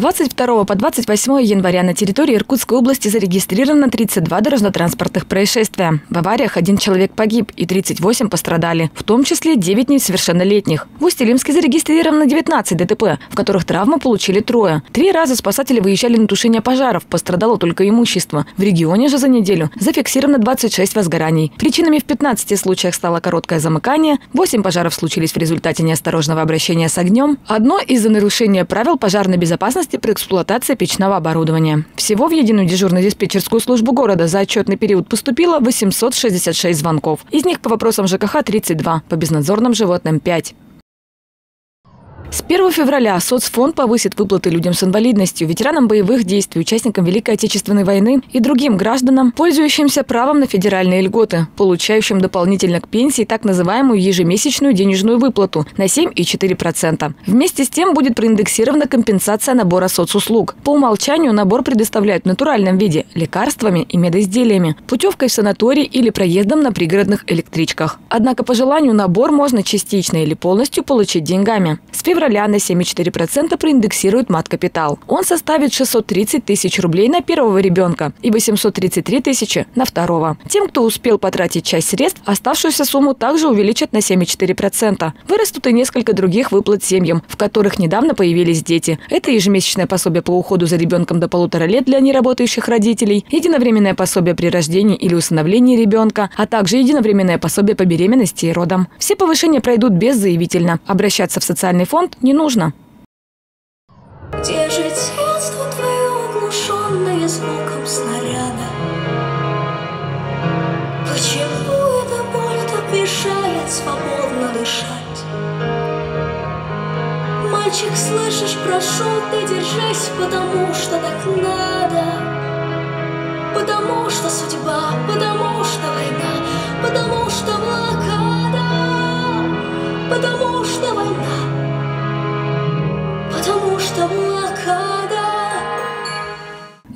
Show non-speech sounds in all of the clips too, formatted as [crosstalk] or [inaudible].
С 22 по 28 января на территории Иркутской области зарегистрировано 32 дорожно-транспортных происшествия. В авариях один человек погиб и 38 пострадали, в том числе 9 несовершеннолетних. В Усть-Илимске зарегистрировано 19 ДТП, в которых травмы получили трое. Три раза спасатели выезжали на тушение пожаров, пострадало только имущество. В регионе же за неделю зафиксировано 26 возгораний. Причинами в 15 случаях стало короткое замыкание, 8 пожаров случились в результате неосторожного обращения с огнем, одно из-за нарушения правил пожарной безопасности безопасности при эксплуатации печного оборудования. Всего в единую дежурно-диспетчерскую службу города за отчетный период поступило 866 звонков. Из них по вопросам ЖКХ 32, по безнадзорным животным 5. С 1 февраля соцфонд повысит выплаты людям с инвалидностью, ветеранам боевых действий, участникам Великой Отечественной войны и другим гражданам, пользующимся правом на федеральные льготы, получающим дополнительно к пенсии так называемую ежемесячную денежную выплату на 7,4%. Вместе с тем будет проиндексирована компенсация набора соцуслуг. По умолчанию набор предоставляют в натуральном виде – лекарствами и медоизделиями, путевкой в санаторий или проездом на пригородных электричках. Однако по желанию набор можно частично или полностью получить деньгами. С февраля февраля на 7,4% проиндексирует мат-капитал. Он составит 630 тысяч рублей на первого ребенка и 833 тысячи на второго. Тем, кто успел потратить часть средств, оставшуюся сумму также увеличат на 7,4%. Вырастут и несколько других выплат семьям, в которых недавно появились дети. Это ежемесячное пособие по уходу за ребенком до полутора лет для неработающих родителей, единовременное пособие при рождении или усыновлении ребенка, а также единовременное пособие по беременности и родам. Все повышения пройдут беззаявительно. Обращаться в социальный фонд фонд не нужно. Где же детство твое, оглушенное звуком снаряда? Почему эта боль так мешает свободно дышать? Мальчик, слышишь, прошу, ты держись, потому что так надо. Потому что судьба, потому что война, потому что блокада, потому что война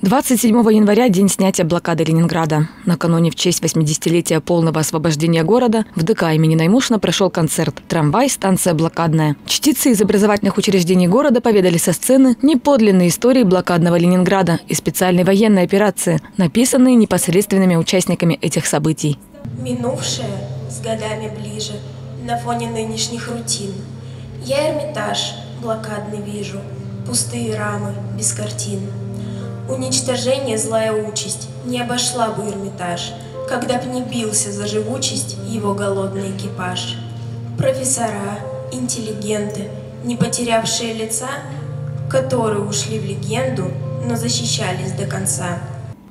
27 января – день снятия блокады Ленинграда. Накануне в честь 80-летия полного освобождения города в ДК имени Наймушина прошел концерт «Трамвай. Станция блокадная». Чтицы из образовательных учреждений города поведали со сцены неподлинные истории блокадного Ленинграда и специальной военной операции, написанные непосредственными участниками этих событий. Минувшее с годами ближе на фоне нынешних рутин. Я Эрмитаж – блокадный вижу, пустые рамы, без картин. Уничтожение злая участь, не обошла бы Эрмитаж, когда б не бился за живучесть его голодный экипаж. Профессора, интеллигенты, не потерявшие лица, которые ушли в легенду, но защищались до конца.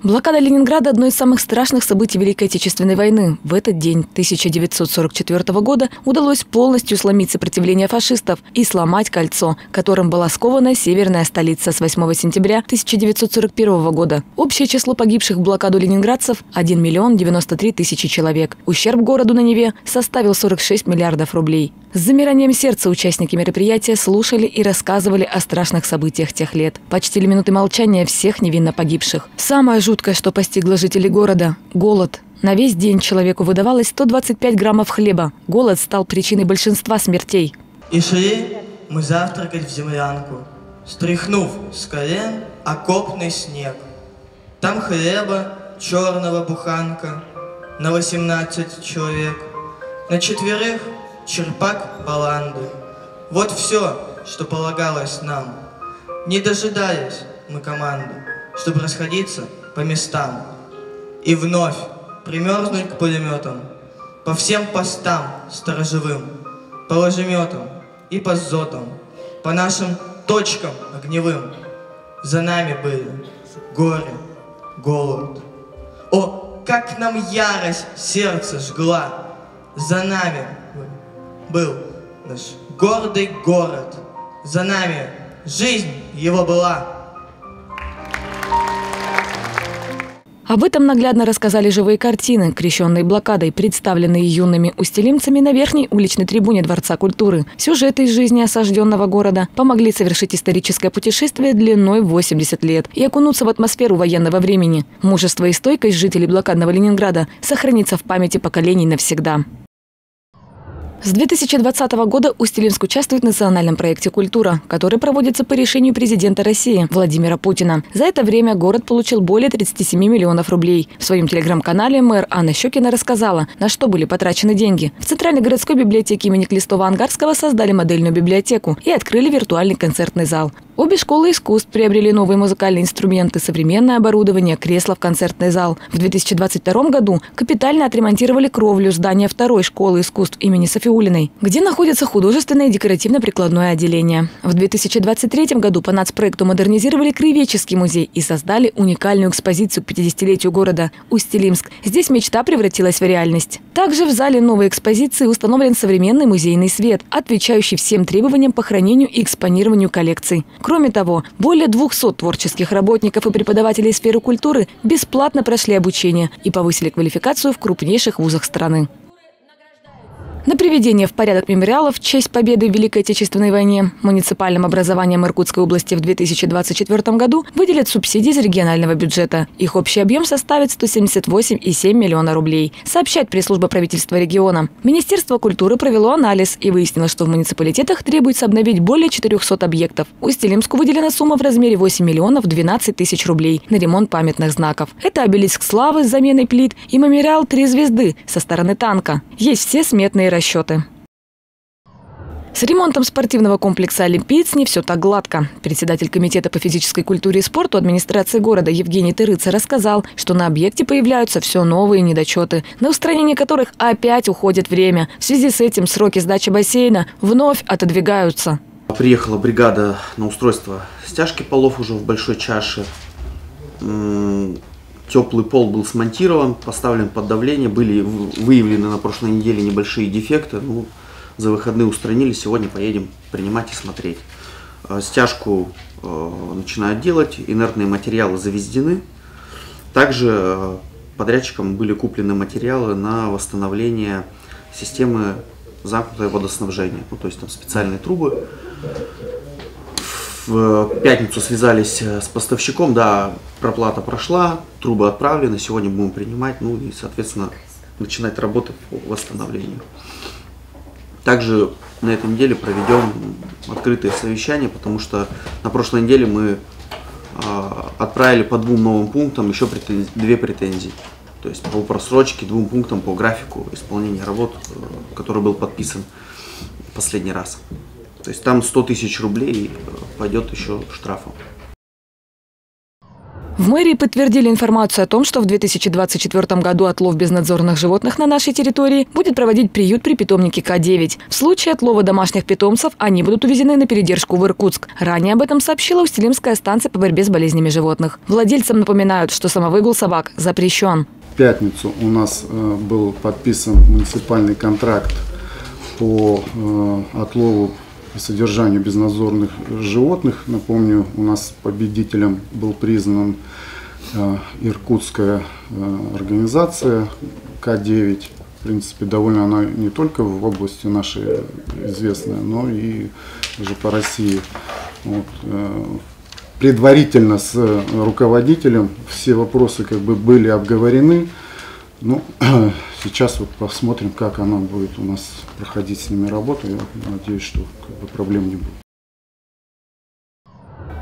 Блокада Ленинграда – одно из самых страшных событий Великой Отечественной войны. В этот день 1944 года удалось полностью сломить сопротивление фашистов и сломать кольцо, которым была скована северная столица с 8 сентября 1941 года. Общее число погибших в блокаду ленинградцев – 1 миллион 93 тысячи человек. Ущерб городу на Неве составил 46 миллиардов рублей. С замиранием сердца участники мероприятия слушали и рассказывали о страшных событиях тех лет. Почтили минуты молчания всех невинно погибших. Самое жуткое, что постигло жителей города – голод. На весь день человеку выдавалось 125 граммов хлеба. Голод стал причиной большинства смертей. И шли мы завтракать в землянку, стряхнув с колен окопный снег. Там хлеба черного буханка на 18 человек, на четверых черпак баланды. Вот все, что полагалось нам. Не дожидаясь мы команды, чтобы расходиться по местам. И вновь примерзнуть к пулеметам, по всем постам сторожевым, по ложеметам и по зотам, по нашим точкам огневым. За нами были горе, голод. О, как нам ярость сердце жгла! За нами был наш гордый город. За нами жизнь его была. Об этом наглядно рассказали живые картины, крещенные блокадой, представленные юными устелимцами на верхней уличной трибуне Дворца культуры. Сюжеты из жизни осажденного города помогли совершить историческое путешествие длиной 80 лет и окунуться в атмосферу военного времени. Мужество и стойкость жителей блокадного Ленинграда сохранится в памяти поколений навсегда. С 2020 года Усть-Илимск участвует в национальном проекте «Культура», который проводится по решению президента России Владимира Путина. За это время город получил более 37 миллионов рублей. В своем телеграм-канале мэр Анна Щекина рассказала, на что были потрачены деньги. В Центральной городской библиотеке имени Клистова-Ангарского создали модельную библиотеку и открыли виртуальный концертный зал. Обе школы искусств приобрели новые музыкальные инструменты, современное оборудование, кресла в концертный зал. В 2022 году капитально отремонтировали кровлю здания второй школы искусств имени Софиулиной, где находится художественное декоративно-прикладное отделение. В 2023 году по нацпроекту модернизировали Краеведческий музей и создали уникальную экспозицию к 50-летию города Усть-Илимск. Здесь мечта превратилась в реальность. Также в зале новой экспозиции установлен современный музейный свет, отвечающий всем требованиям по хранению и экспонированию коллекций. Кроме того, более 200 творческих работников и преподавателей сферы культуры бесплатно прошли обучение и повысили квалификацию в крупнейших вузах страны. На приведение в порядок мемориалов в честь победы в Великой Отечественной войне муниципальным образованием Иркутской области в 2024 году выделят субсидии из регионального бюджета. Их общий объем составит 178,7 миллиона рублей, сообщает пресс-служба правительства региона. Министерство культуры провело анализ и выяснило, что в муниципалитетах требуется обновить более 400 объектов. Усть-Илимску выделена сумма в размере 8 миллионов 12 тысяч рублей на ремонт памятных знаков. Это обелиск славы с заменой плит и мемориал «Три звезды» со стороны танка. Есть все сметные расчеты. С ремонтом спортивного комплекса «Олимпиец» не все так гладко. Председатель Комитета по физической культуре и спорту администрации города Евгений Тырыца рассказал, что на объекте появляются все новые недочеты, на устранение которых опять уходит время. В связи с этим сроки сдачи бассейна вновь отодвигаются. Приехала бригада на устройство стяжки полов уже в большой чаше. Теплый пол был смонтирован, поставлен под давление, были выявлены на прошлой неделе небольшие дефекты. Ну, за выходные устранили, сегодня поедем принимать и смотреть. Э, стяжку э, начинают делать, инертные материалы завезены. Также э, подрядчикам были куплены материалы на восстановление системы замкнутое водоснабжение. Ну, то есть там специальные трубы. В пятницу связались с поставщиком, да, проплата прошла, трубы отправлены, сегодня будем принимать, ну и, соответственно, начинать работы по восстановлению. Также на этой неделе проведем открытое совещание, потому что на прошлой неделе мы а, отправили по двум новым пунктам еще претензии, две претензии. То есть по просрочке, двум пунктам по графику исполнения работ, э, который был подписан последний раз. То есть там 100 тысяч рублей э, пойдет еще штрафом. В мэрии подтвердили информацию о том, что в 2024 году отлов безнадзорных животных на нашей территории будет проводить приют при питомнике К9. В случае отлова домашних питомцев они будут увезены на передержку в Иркутск. Ранее об этом сообщила Устилимская станция по борьбе с болезнями животных. Владельцам напоминают, что самовыгул собак запрещен. В пятницу у нас э, был подписан муниципальный контракт по э, отлову и содержанию безнадзорных животных. Напомню, у нас победителем был признан э, иркутская э, организация К9. В принципе, довольно она не только в области нашей известная, но и уже по России. Вот, э, предварительно с руководителем все вопросы как бы были обговорены. Ну, [clears throat] сейчас вот посмотрим, как она будет у нас проходить с ними работу. Я надеюсь, что как бы, проблем не будет.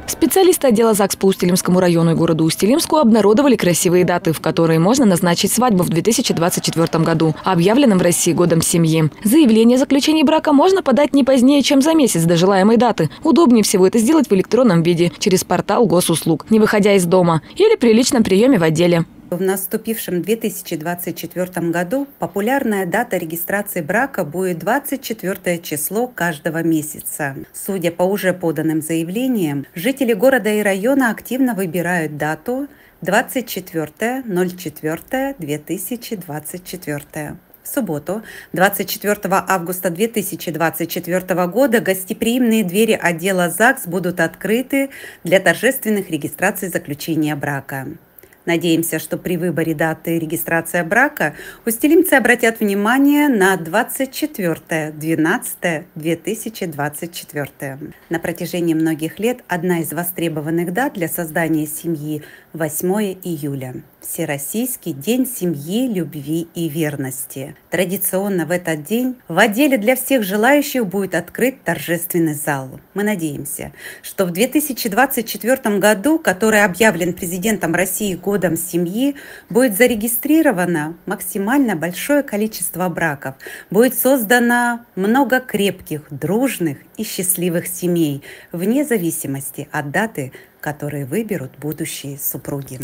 Специалисты отдела ЗАГС по Устилимскому району и городу Устилимску обнародовали красивые даты, в которые можно назначить свадьбу в 2024 году, объявленным в России годом семьи. Заявление о заключении брака можно подать не позднее, чем за месяц до желаемой даты. Удобнее всего это сделать в электронном виде через портал госуслуг, не выходя из дома, или при личном приеме в отделе. В наступившем 2024 году популярная дата регистрации брака будет 24 число каждого месяца. Судя по уже поданным заявлениям, жители города и района активно выбирают дату 24.04.2024. В субботу, 24 августа 2024 года, гостеприимные двери отдела ЗАГС будут открыты для торжественных регистраций заключения брака. Надеемся, что при выборе даты регистрации брака устилимцы обратят внимание на 24.12.2024. На протяжении многих лет одна из востребованных дат для создания семьи 8 июля. Всероссийский день семьи, любви и верности. Традиционно в этот день в отделе для всех желающих будет открыт торжественный зал. Мы надеемся, что в 2024 году, который объявлен президентом России годом семьи, будет зарегистрировано максимально большое количество браков, будет создано много крепких, дружных и счастливых семей, вне зависимости от даты, которые выберут будущие супруги.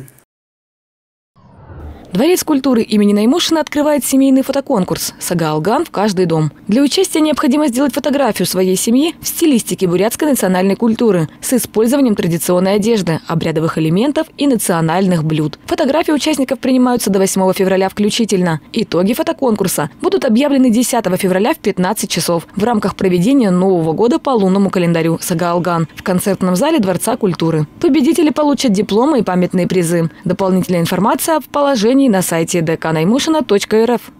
Дворец культуры имени Наймушина открывает семейный фотоконкурс «Сага Алган в каждый дом». Для участия необходимо сделать фотографию своей семьи в стилистике бурятской национальной культуры с использованием традиционной одежды, обрядовых элементов и национальных блюд. Фотографии участников принимаются до 8 февраля включительно. Итоги фотоконкурса будут объявлены 10 февраля в 15 часов в рамках проведения Нового года по лунному календарю «Сага Алган» в концертном зале Дворца культуры. Победители получат дипломы и памятные призы. Дополнительная информация в положении на сайте dknaimушина.рф.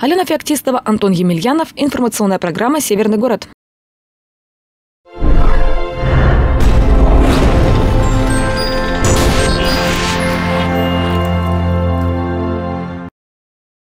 Алена Феоктистова, Антон Емельянов. Информационная программа «Северный город».